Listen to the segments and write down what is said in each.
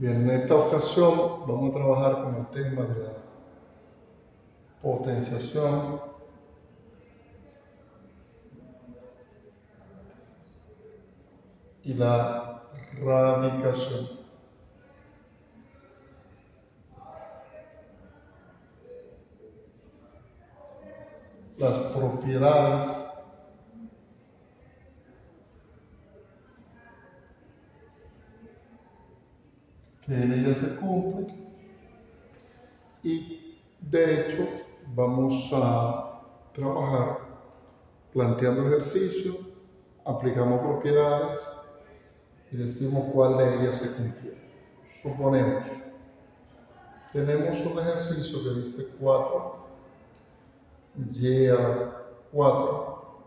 Bien, en esta ocasión vamos a trabajar con el tema de la potenciación y la radicación. Las propiedades en ella se cumple y de hecho vamos a trabajar planteando ejercicio, aplicamos propiedades y decimos cuál de ellas se cumplió. Suponemos, tenemos un ejercicio que dice 4, y a 4,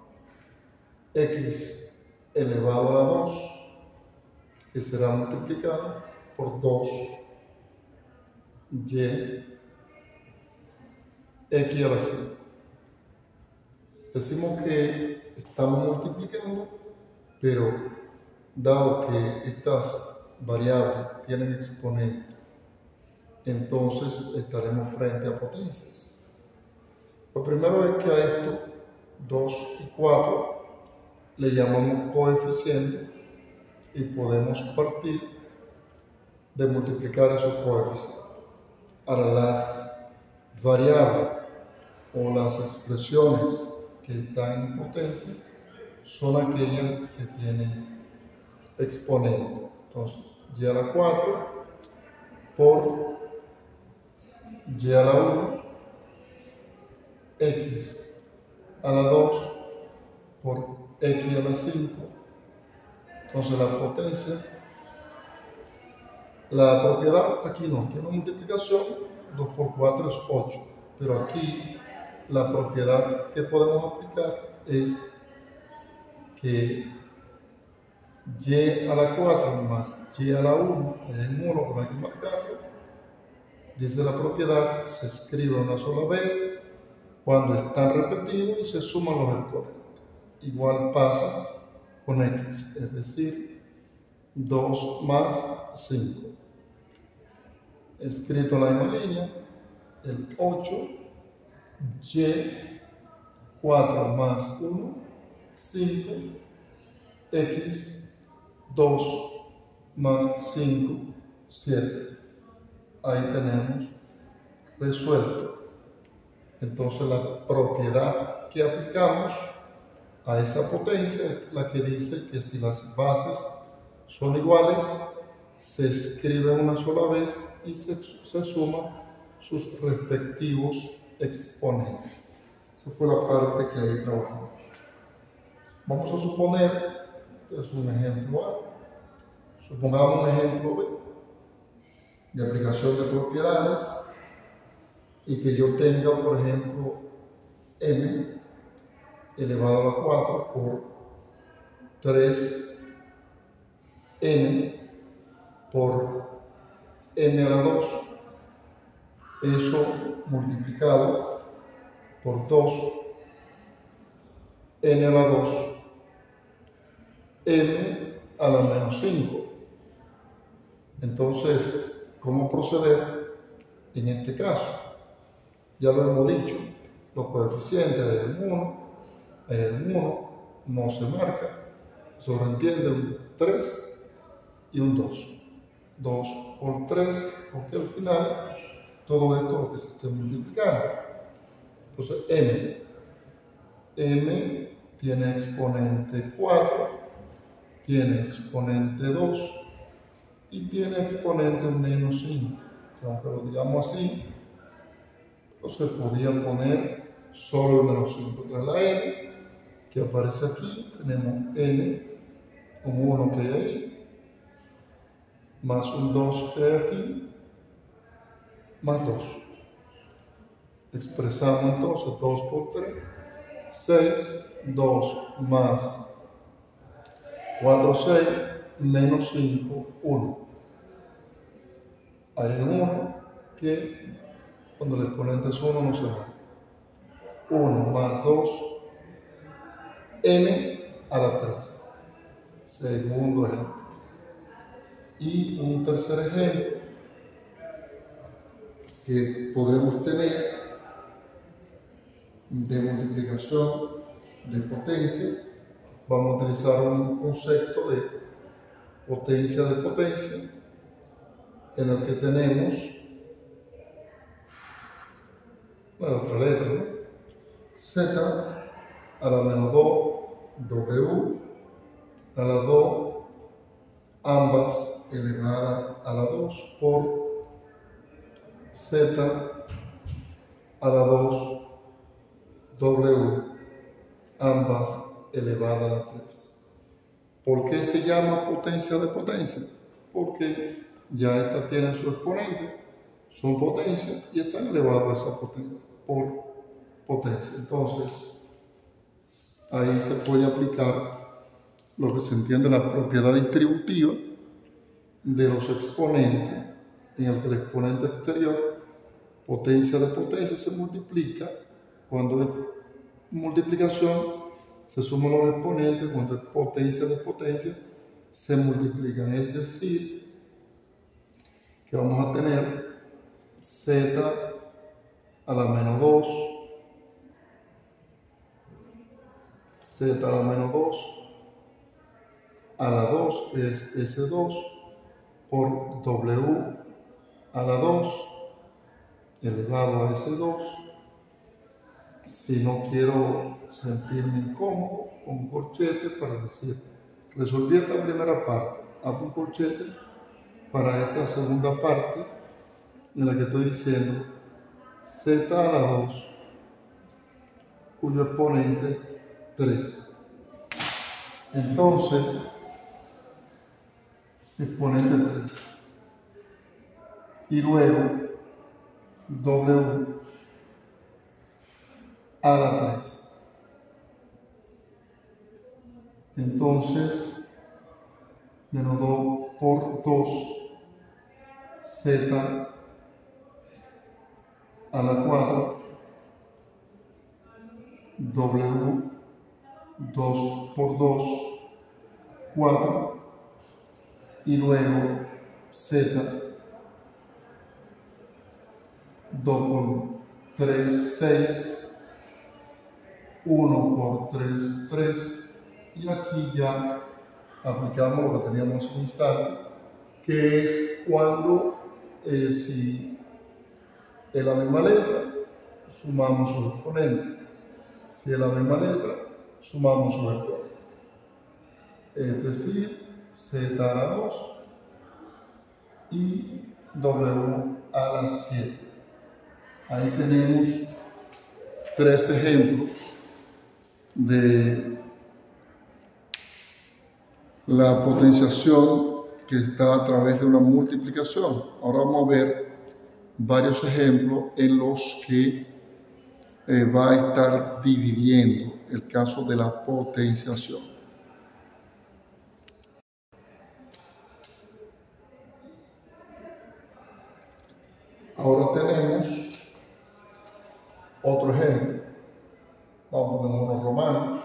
x elevado a la 2, que será multiplicado por 2 y x a la 5. Decimos que estamos multiplicando, pero dado que estas variables tienen exponente, entonces estaremos frente a potencias. Lo primero es que a esto 2 y 4 le llamamos coeficiente y podemos partir de multiplicar esos coeficientes. Ahora las variables o las expresiones que están en potencia son aquellas que tienen exponente. Entonces, y a la 4 por y a la 1 x a la 2 por x a la 5. Entonces la potencia la propiedad aquí no, aquí una multiplicación, 2 por 4 es 8, pero aquí la propiedad que podemos aplicar es que y a la 4 más y a la 1 es un 1 pero hay que marcarlo. Dice la propiedad, se escribe una sola vez cuando están repetidos y se suman los exponentes. Igual pasa con x, es decir, 2 más 5 escrito la misma línea, el 8, y, 4 más 1, 5, x, 2 más 5, 7. Ahí tenemos resuelto. Entonces la propiedad que aplicamos a esa potencia es la que dice que si las bases son iguales, se escribe una sola vez y se, se suman sus respectivos exponentes. Esa fue la parte que ahí trabajamos. Vamos a suponer, es un ejemplo A, supongamos un ejemplo B, de aplicación de propiedades, y que yo tenga, por ejemplo, m elevado a la 4 por 3n por n a la 2. Eso multiplicado por 2 n a la 2 m a la menos 5. Entonces, ¿cómo proceder en este caso? Ya lo hemos dicho, los coeficientes del 1, el 1 no se marca, sobreentiende un 3 y un 2. 2 por 3, porque al final todo esto es lo que se está multiplicando. Entonces, m. m tiene exponente 4, tiene exponente 2 y tiene exponente menos 5. Que aunque lo digamos así, entonces podía poner solo el menos 5. Entonces la n que aparece aquí, tenemos n, un 1 que hay ahí, más un 2 que hay aquí, más 2. Expresamos entonces 2 por 3, 6, 2 más 4, 6, menos 5, 1. Hay un 1 que cuando el exponente es 1 no se va. 1 más 2, n a la 3. Segundo ejemplo Y un tercer ejemplo que podremos tener de multiplicación de potencia, vamos a utilizar un concepto de potencia de potencia en el que tenemos, bueno, otra letra, ¿no? Z a la menos 2, W a la 2, ambas elevada a la 2 por Z a la 2, W, ambas elevada a la 3. ¿Por qué se llama potencia de potencia? Porque ya esta tiene su exponente, son potencias y están elevadas a esa potencia por potencia. Entonces, ahí se puede aplicar lo que se entiende la propiedad distributiva de los exponentes, en el que el exponente exterior, potencia de potencia, se multiplica cuando es multiplicación se suman los exponentes, cuando es potencia de potencia, se multiplican. Es decir, que vamos a tener z a la menos 2, z a la menos 2, a la 2 es S2 por W a la 2 elevado a S2 si no quiero sentirme incómodo, un corchete para decir, resolví esta primera parte, hago un corchete para esta segunda parte en la que estoy diciendo z a la 2, cuyo exponente 3. Entonces, exponente 3. Y luego, w a la 3. Entonces, menos 2 por 2, z a la 4, w, 2 por 2, 4, y luego z, 2 por 3, 6, 1 por 3, 3. Y aquí ya aplicamos lo que teníamos un instante, que es cuando eh, si es la misma letra, sumamos su exponente. Si es la misma letra, sumamos su exponente. Es decir, Z a la 2 y W a la 7. Ahí tenemos tres ejemplos de la potenciación que está a través de una multiplicación. Ahora vamos a ver varios ejemplos en los que eh, va a estar dividiendo el caso de la potenciación. Ahora tenemos otro ejemplo vamos a poner uno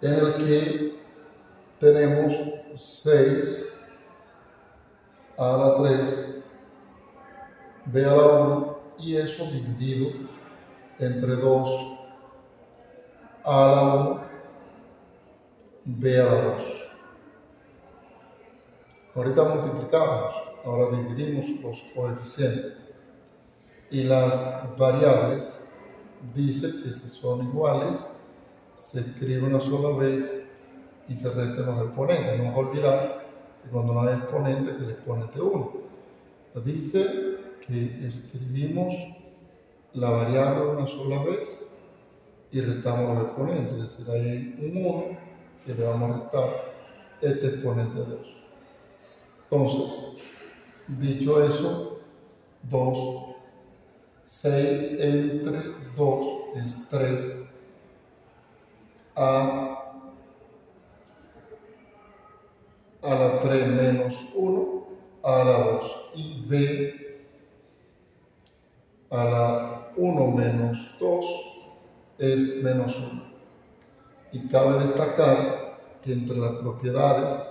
en el que tenemos 6 a la 3, b a la 1, y eso dividido entre 2 a la 1, b a la 2. Ahorita multiplicamos, ahora dividimos los coeficientes y las variables dice que si son iguales, se escribe una sola vez y se resten los exponentes. No olvidar que cuando no hay exponente, que el exponente 1. Dice que escribimos la variable una sola vez y restamos los exponentes. Es decir, hay un 1 que le vamos a restar este exponente 2. Entonces, dicho eso, 2 6 entre 2 es 3 a, a la 3 menos 1 a la 2 y b a la 1 menos 2 es menos 1. Y cabe destacar que entre las propiedades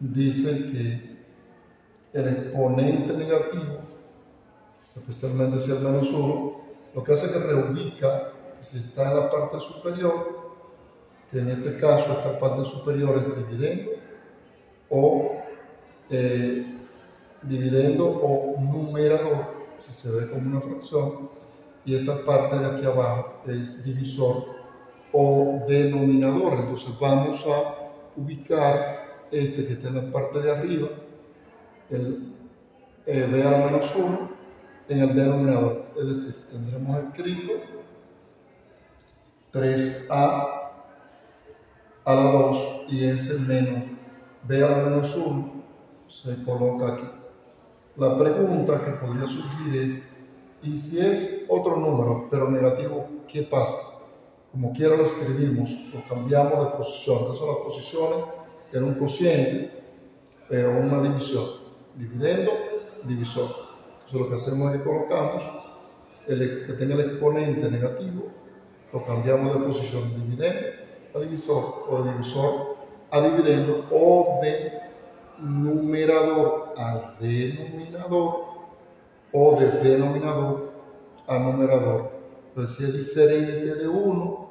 dice que el exponente negativo, especialmente si es menos 1, lo que hace es que reubica, si está en la parte superior, que en este caso esta parte superior es dividendo o eh, dividendo o numerador, si se ve como una fracción, y esta parte de aquí abajo es divisor o denominador. Entonces vamos a ubicar este que está en la parte de arriba, el eh, b a menos 1, en el denominador. Es decir, tendremos escrito 3a a la 2 y ese menos b a la menos 1 se coloca aquí. La pregunta que podría surgir es, ¿y si es otro número pero negativo, qué pasa? Como quiera lo escribimos, lo cambiamos de posición. Son las posiciones en un cociente eh, o una división. Dividendo, divisor. Entonces lo que hacemos es que colocamos el que tenga el exponente negativo, lo cambiamos de posición de dividendo a divisor o de divisor a dividendo o de numerador a denominador o de denominador a numerador. Entonces, si es diferente de 1,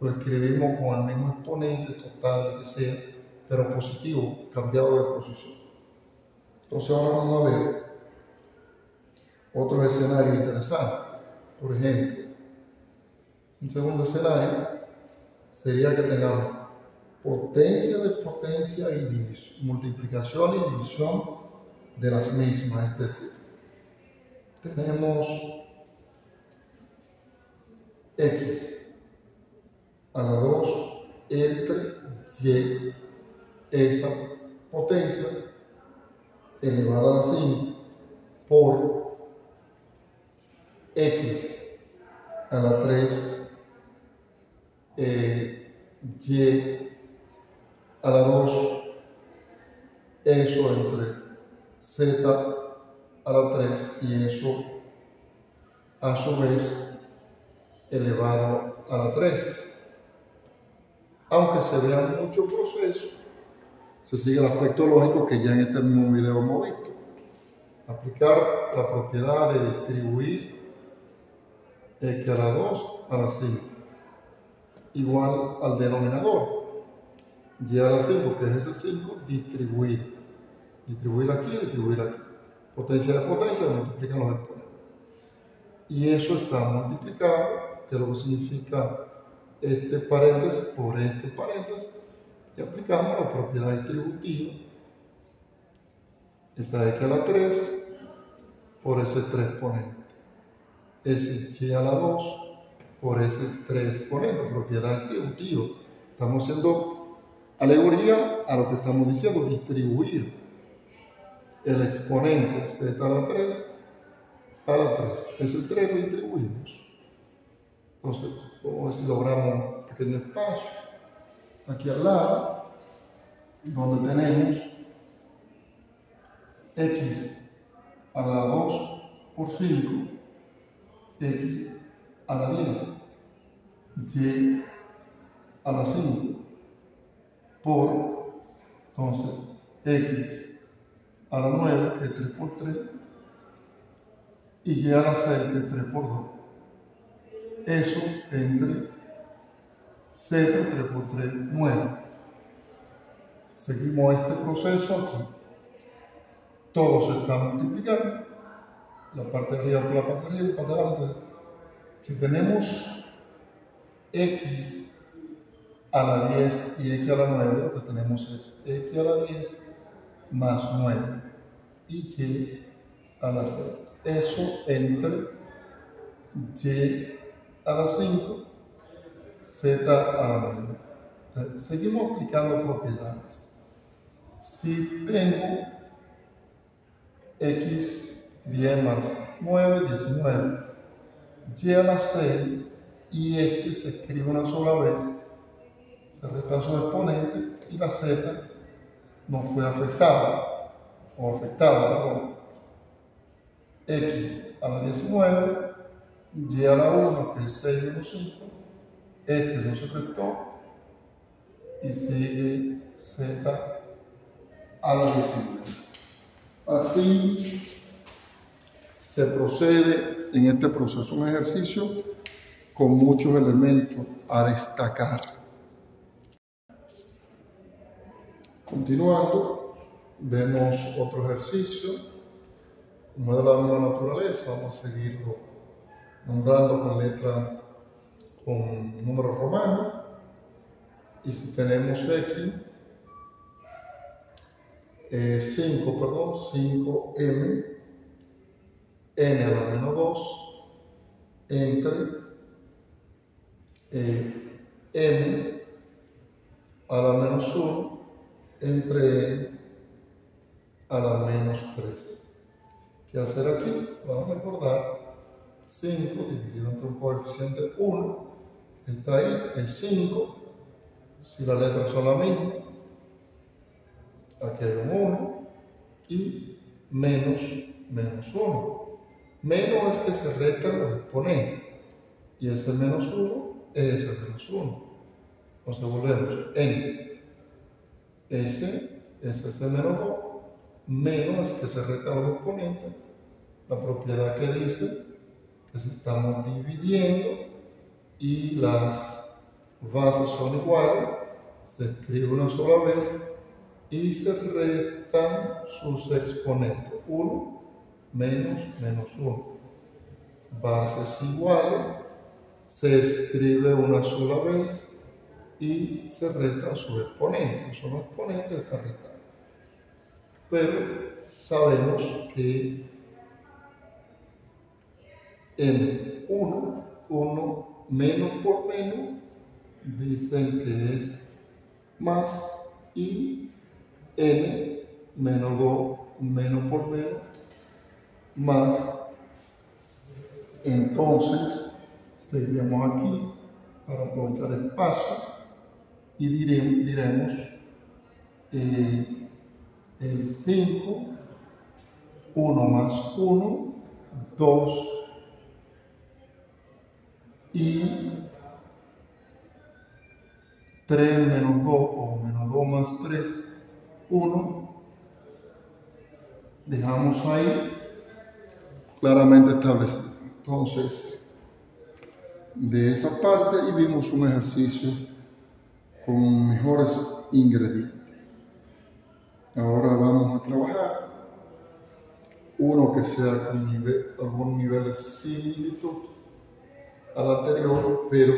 lo escribimos con el mismo exponente total que sea, pero positivo, cambiado de posición. Entonces ahora vamos a ver otro escenario interesante. Por ejemplo, un segundo escenario sería que tengamos potencia de potencia y multiplicación y división de las mismas. Es decir, tenemos x a la 2 entre y esa potencia elevada a la 5 por x a la 3 eh, y a la 2, eso entre z a la 3 y eso a su vez elevado a la 3. Aunque se vea mucho proceso, se sigue el aspecto lógico que ya en este mismo video hemos visto. Aplicar la propiedad de distribuir x a la 2 a la 5 igual al denominador. Y a la 5, que es ese 5, distribuir. Distribuir aquí, distribuir aquí. Potencia de potencia multiplican los exponentes. Y eso está multiplicado, que es lo que significa este paréntesis por este paréntesis, y aplicamos la propiedad distributiva. Esta x a la 3 por ese 3 exponente. Ese y a la 2 por ese 3 exponente, propiedad distributiva. Estamos haciendo alegoría a lo que estamos diciendo, distribuir el exponente z a la 3 a la 3. Ese 3 lo distribuimos. Entonces, vamos a ver si logramos un pequeño espacio. Aquí al lado, donde tenemos x a la 2 por 5, x a la 10, y a la 5, por, entonces, x a la 9, que es 3 por 3, y y a la 6, que es 3 por 2. Eso entre z, 3 por 3, 9. Seguimos este proceso aquí. Todo se está multiplicando. La parte de arriba por la parte de arriba, la parte de abajo. Si tenemos x a la 10 y x a la 9, lo que tenemos es x a la 10 más 9 y y a la 6. Eso entre y a la 5, z a la 9. seguimos aplicando propiedades. Si tengo x 10 más 9, 19 y a las 6 y este se escribe una sola vez, se resta su exponente y la z no fue afectada, o afectada, perdón. x a la 19, y a la 1, que es 6 menos 5, este no se restó y sigue z a la 19. Así se procede en este proceso, un ejercicio con muchos elementos a destacar. Continuando, vemos otro ejercicio, como es de la misma naturaleza, vamos a seguirlo nombrando con letra, con número romano, y si tenemos X, 5, eh, perdón, 5M, N a la menos 2, entre eh, m a la menos 1 entre n a la menos 3. ¿Qué hacer aquí? Vamos a recordar 5 dividido entre un coeficiente 1, está ahí, es 5. Si las letras son las mismas, aquí hay un 1 y menos menos 1. Menos es que se restan los exponentes y ese menos 1 es el menos 1. Entonces volvemos. N. S es ese menos 2 menos que se restan los exponentes. La propiedad que dice que si estamos dividiendo y las bases son iguales, se escribe una sola vez y se restan sus exponentes. 1 menos menos 1. Bases iguales se escribe una sola vez y se resta su exponente. Son exponentes de esta. Pero sabemos que en 1, 1 menos por menos, dicen que es más y n menos 2 menos por menos más. Entonces seguiremos aquí para aprovechar el paso y diremos, diremos eh, el 5, 1 más 1, 2 y 3 menos 2 o menos 2 más 3, 1. Dejamos ahí claramente establecido. Entonces, de esa parte y vimos un ejercicio con mejores ingredientes. Ahora vamos a trabajar uno que sea con nivel, algún nivel de similitud al anterior, pero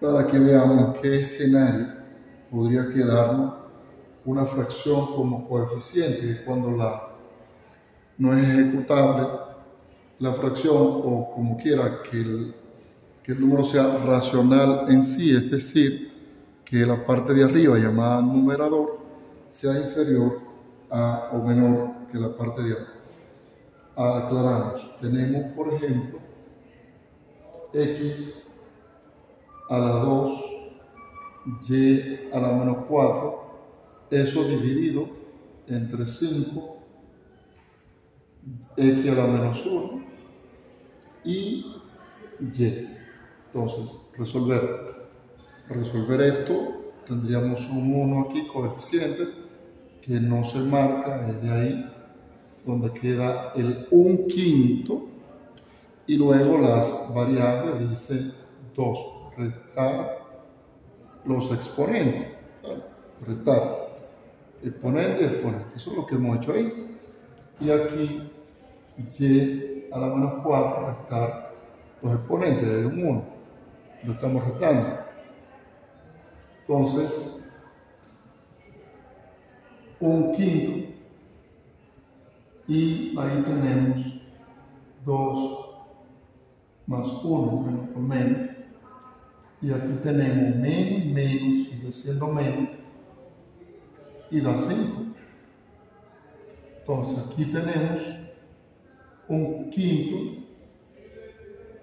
para que veamos qué escenario podría quedarnos una fracción como coeficiente, cuando la no es ejecutable, la fracción o como quiera que el, que el número sea racional en sí, es decir, que la parte de arriba llamada numerador sea inferior a, o menor que la parte de abajo. Aclaramos, tenemos por ejemplo x a la 2, y a la menos 4, eso dividido entre 5, x a la menos 1, y y. Entonces, resolver, resolver esto, tendríamos un 1 aquí, coeficiente, que no se marca, es de ahí donde queda el 1 quinto, y luego las variables dice 2, restar los exponentes, restar exponente y exponente, eso es lo que hemos hecho ahí, y aquí y a la menos 4 restar los exponentes. De un 1. Lo estamos restando. Entonces, un quinto. Y ahí tenemos 2 más 1 menos por menos. Y aquí tenemos menos y menos sigue siendo menos y da 5 entonces aquí tenemos un quinto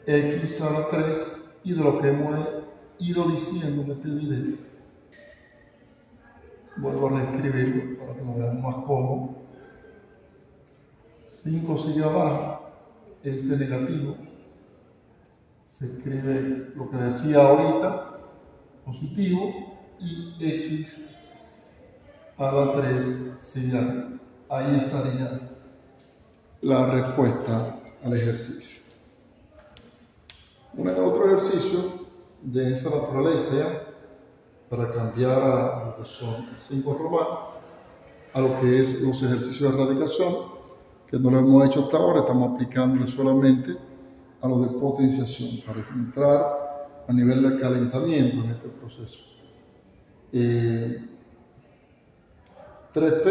x a la 3 y de lo que hemos ido diciendo en este video vuelvo a reescribirlo para que lo veamos más cómodo. 5 sigue abajo ese negativo se escribe lo que decía ahorita positivo y x a la 3 sigue ahí estaría la respuesta al ejercicio. Un otro ejercicio de esa naturaleza para cambiar a lo que son 5 romanos, a lo que es los ejercicios de erradicación, que no lo hemos hecho hasta ahora, estamos aplicándole solamente a los de potenciación, para entrar a nivel de calentamiento en este proceso. 3P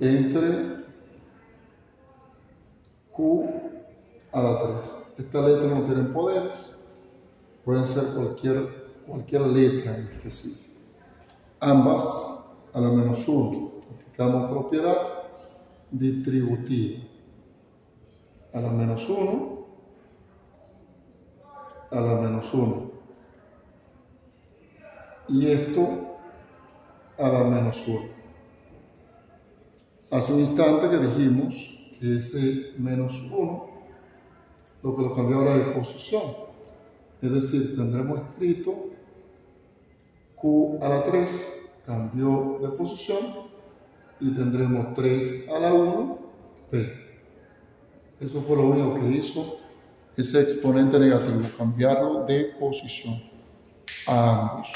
eh, entre Q a la 3. Esta letra no tiene poderes, pueden ser cualquier, cualquier letra en específico. Ambas a la menos 1. Aplicamos propiedad distributiva. A la menos 1, a la menos 1. Y esto a la menos 1. Hace un instante que dijimos que ese menos 1, lo que lo cambió ahora de posición. Es decir, tendremos escrito Q a la 3, cambió de posición, y tendremos 3 a la 1, P. Eso fue lo único que hizo ese exponente negativo, cambiarlo de posición a ambos.